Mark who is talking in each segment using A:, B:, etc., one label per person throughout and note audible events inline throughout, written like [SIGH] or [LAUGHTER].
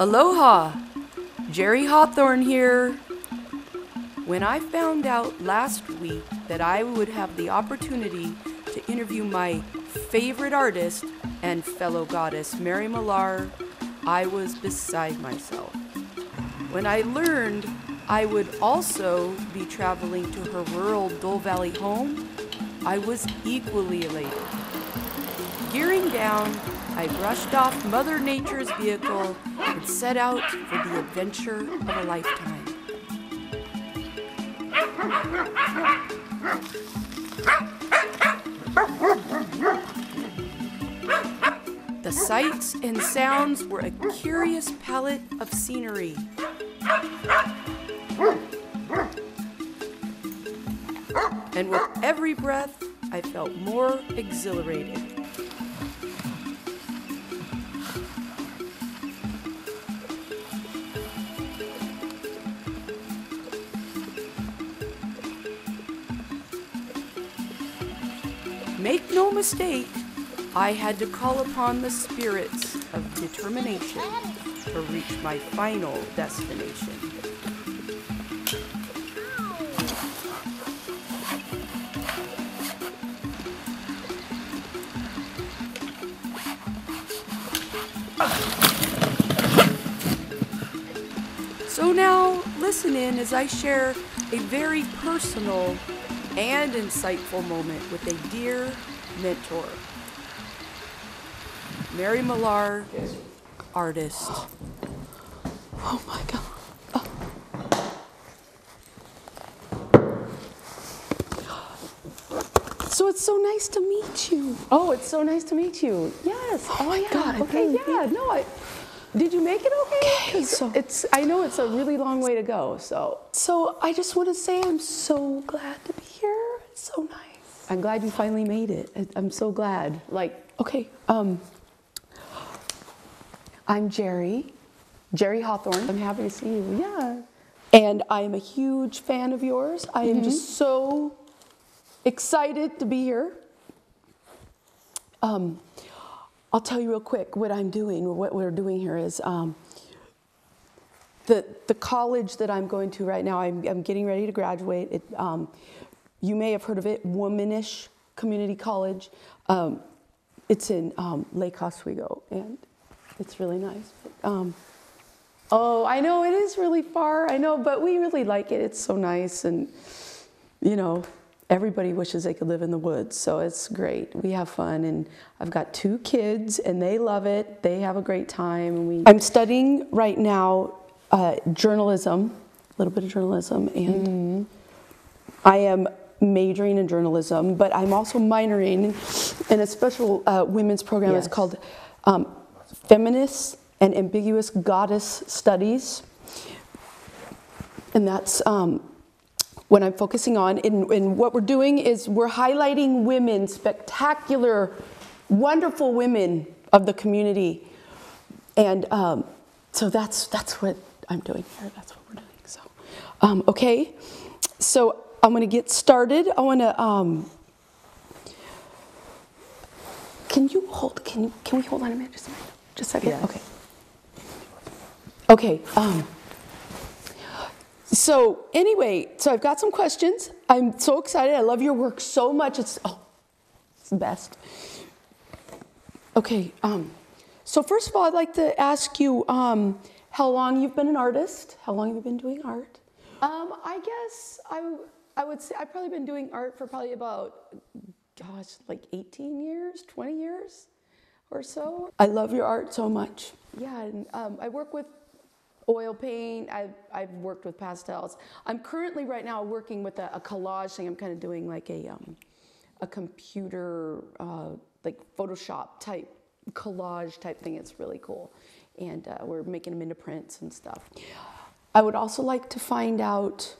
A: Aloha! Geri Hawthorne here. When I found out last week that I would have the opportunity to interview my favorite artist and fellow goddess, Mary Millar, I was beside myself. When I learned I would also be traveling to her rural Dole Valley home, I was equally elated. Gearing down, I brushed off Mother Nature's vehicle and set out for the adventure of a lifetime. The sights and sounds were a curious palette of scenery. And with every breath, I felt more exhilarated. Make no mistake, I had to call upon the spirits of determination to reach my final destination. So now, listen in as I share a very personal and insightful moment with a dear mentor. Mary Millar, artist.
B: Oh my God. Oh. So it's so nice to meet you.
C: Oh, it's so nice to meet you. Yes.
B: Oh my
C: yeah.
B: God,
C: Okay.
B: really?
C: Yeah. No. I, did you make it okay?
B: Okay, so-
C: it's. I know it's a really long way to go. So
B: So I just want to say I'm so glad to be so nice.
C: I'm glad you finally made it. I'm so glad. Like
B: Okay, um, I'm Geri, Geri Hawthorne,
C: I'm happy to see you. Yeah.
B: and I am a huge fan of yours. I am just
C: Mm-hmm.
B: so excited to be here. Um, I'll tell you real quick what I'm doing, or what we're doing here is um, the, the college that I'm going to right now, I'm, I'm getting ready to graduate. It, um, you may have heard of it, Womanish Community College. Um, it's in um, Lake Oswego, and it's really nice. But, um,
C: Oh, I know it is really far. I know, but we really like it. It's so nice, and
B: you know, everybody wishes they could live in the woods, so it's great. We have fun, and I've got two kids, and they love it. They have a great time, and we. I'm studying right now uh, journalism, a little bit of journalism, and I am majoring in journalism, but I'm also minoring in a special uh, women's program. It's called um, Feminist and Ambiguous Goddess Studies and that's um, what I'm focusing on. And, and what we're doing is we're highlighting women, spectacular, wonderful women of the community, and um, so that's that's what I'm doing here. That's what we're doing. So, um, okay, so I'm going to get started. I want to. Um, can you hold? Can you, can we hold on a minute? Just a minute. Just a second.
C: Yes.
B: Okay. Okay. Um, so anyway, so I've got some questions. I'm so excited. I love your work so much. It's oh, it's the best. Okay. Um, so first of all, I'd like to ask you um, how long you've been an artist. How long have you been doing art?
C: um, I guess I I would say I've probably been doing art for probably about gosh, like 18 years, 20 years, or so.
B: I love your art so much.
C: Yeah, and um, I work with oil paint. I've, I've worked with pastels. I'm currently right now working with a, a collage thing. I'm kind of doing like a um, a computer uh, like Photoshop type collage type thing. It's really cool, and uh, we're making them into prints and stuff.
B: I would also like to find out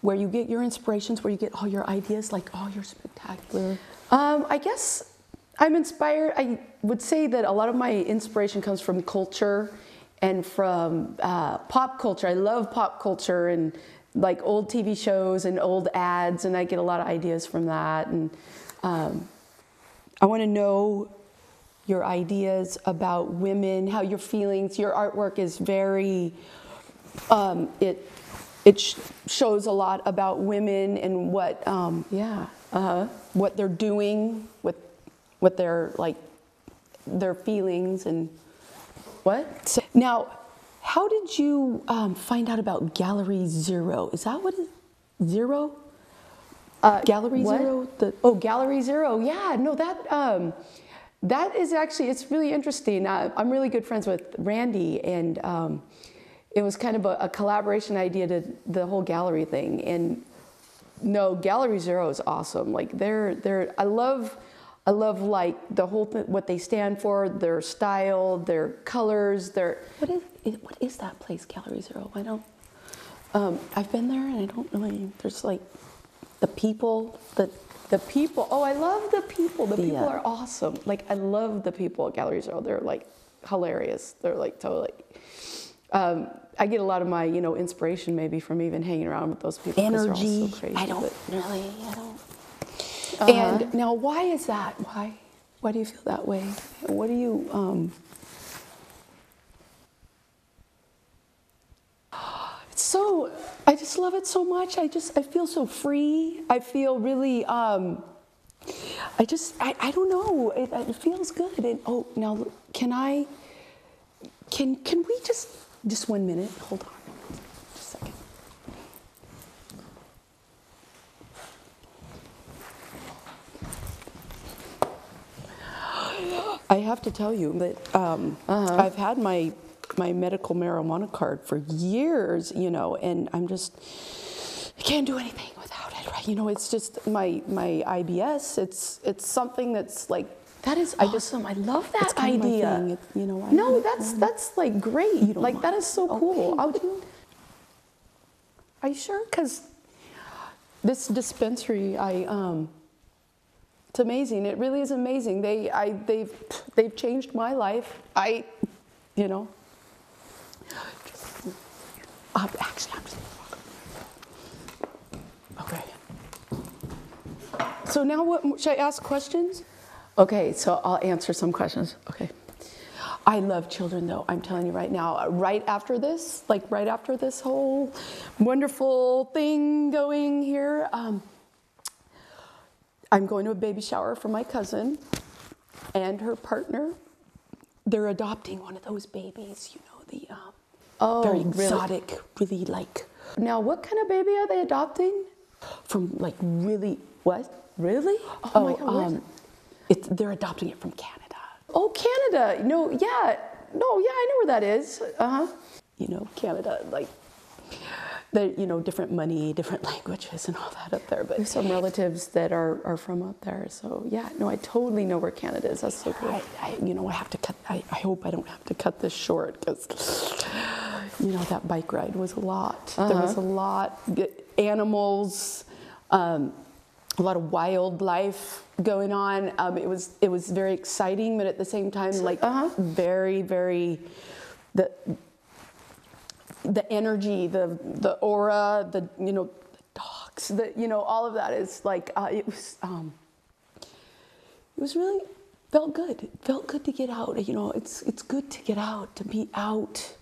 B: where you get your inspirations, where you get all your ideas, like, oh, you're spectacular.
C: Um, I guess I'm inspired. I would say that a lot of my inspiration comes from culture and from uh, pop culture. I love pop culture and like old TV shows and old ads, and I get a lot of ideas from that. And um,
B: I want to know your ideas about women, how your feelings, your artwork is very, um, it, it sh- shows a lot about women and what, um,
C: Yeah. Uh-huh.
B: what they're doing, with what their like, their feelings and
C: What?
B: so, now, how did you um, find out about Gallery Zero? Is that what it, Zero?
C: Uh,
B: Gallery
C: what?
B: Zero? The,
C: Oh, Gallery Zero. Yeah, no, that um, that is actually it's really interesting. Uh, I'm really good friends with Randy, and um, it was kind of a, a collaboration idea to the whole gallery thing. And no, Gallery Zero is awesome. Like they're they're I love. I love like the whole thing, what they stand for, their style, their colors, their
B: what is what is that place, Gallery Zero? I don't. Um, I've been there and I don't really. There's like the people, the
C: The people, oh, I love the people. The,
B: The,
C: people
B: uh,
C: are awesome. Like, I love the people at Gallery Zero. They're like hilarious. They're like totally. Um, I get a lot of my, you know, inspiration maybe from even hanging around with those people. they're so
B: energy.
C: crazy,
B: I don't
C: but-
B: really. I don't.
C: Uh-huh.
B: And now, why is that? Why? Why do you feel that way? What do you? Um, [GASPS] it's so. I just love it so much. I just. I feel so free. I feel really. Um, I just. I, I don't know. It, it feels good. And oh, now can I? Can Can we just just one minute? Hold on. Just a second. [GASPS] I have to tell you that um, I've had my my medical marijuana card for years, you know, and I'm just I can't do anything without it, right? You know, it's just my my IBS. It's it's something that's like
C: That is
B: I just-
C: awesome. I love that
B: it's kind of my
C: idea.
B: it- you know. I
C: no, that's that's like great. Like that is so cool.
B: Okay.
C: I would,
B: Are you sure? Because this dispensary, I um, it's amazing. It really is amazing. They, I, they've, they've changed my life. I, you know. Uh, actually, I'm just okay. So now, what should I ask questions?
C: Okay, so I'll answer some questions. Okay.
B: I love children, though. I'm telling you right now. Right after this, like right after this whole wonderful thing going here, um, I'm going to a baby shower for my cousin and her partner. They're adopting one of those babies, you know, the um,
C: Oh,
B: very exotic, really like
C: Now, what kind of baby are they adopting?
B: from like really what?
C: Really? Oh, my God. it?
B: It's, they're adopting it from Canada.
C: Oh, Canada. No, yeah. No, yeah, I know where that is. Uh huh.
B: you know, Canada, like, the, you know, different money, different [LAUGHS] languages and all that up there. But
C: some relatives that are, are from up there. So, yeah, no, I totally know where Canada is. That's so cool.
B: I, I, you know, I have to cut, I, I hope I don't have to cut this short because, you know, that bike ride was a lot. There was a lot, animals, um, a lot of wildlife going on. Um, it was, it was very exciting, but at the same time, like, very, very, the, the energy, the the aura, the you know, the dogs, the you know, all of that is like uh, it was. Um, it was really felt good. It felt good to get out. You know, it's it's good to get out, to be out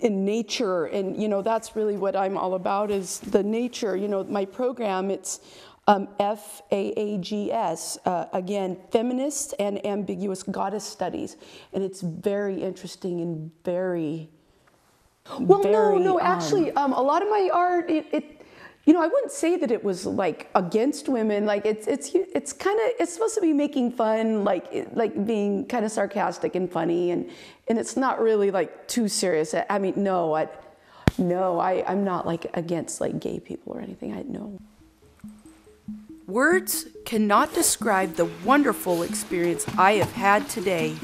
B: in nature, and you know that's really what I'm all about is the nature. You know, my program it's um, FAAGS uh, again, feminist and ambiguous goddess studies, and it's very interesting and very
C: Well,
B: very,
C: no, no.
B: um,
C: Actually, um, a lot of my art, it, it, you know, I wouldn't say that it was like against women. Like it's, it's, it's kind of, it's supposed to be making fun, like, it- like being kind of sarcastic and funny, and and it's not really like too serious. I, I mean, no, I, no, I, I'm not like against like gay people or anything. I no.
A: Words cannot describe the wonderful experience I have had today.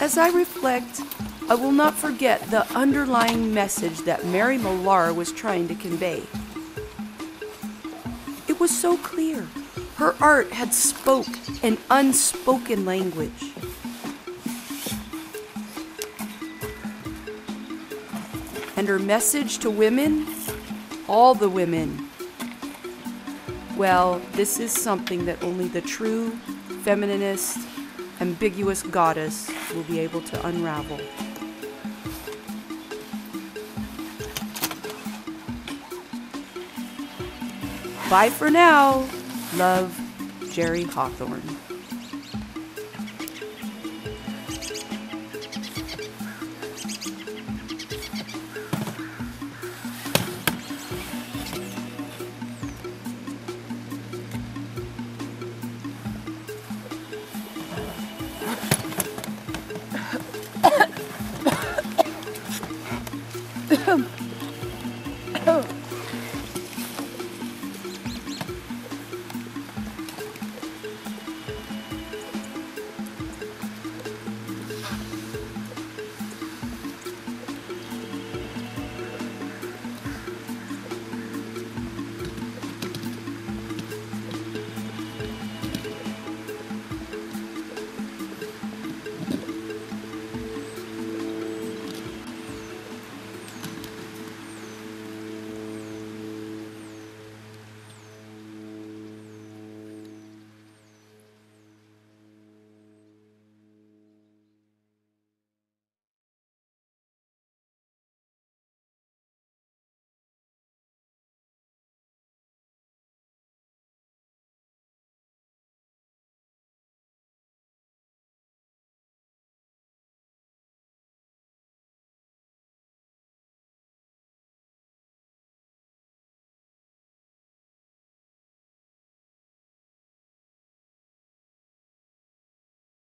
A: As I reflect, I will not forget the underlying message that Mary Millar was trying to convey. It was so clear. Her art had spoke an unspoken language. And her message to women, all the women,
B: well, this is something that only the true feminist, ambiguous goddess will be able to unravel. Bye for now. Love, Geri Hawthorne.